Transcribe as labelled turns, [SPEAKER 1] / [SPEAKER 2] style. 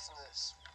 [SPEAKER 1] listen to this.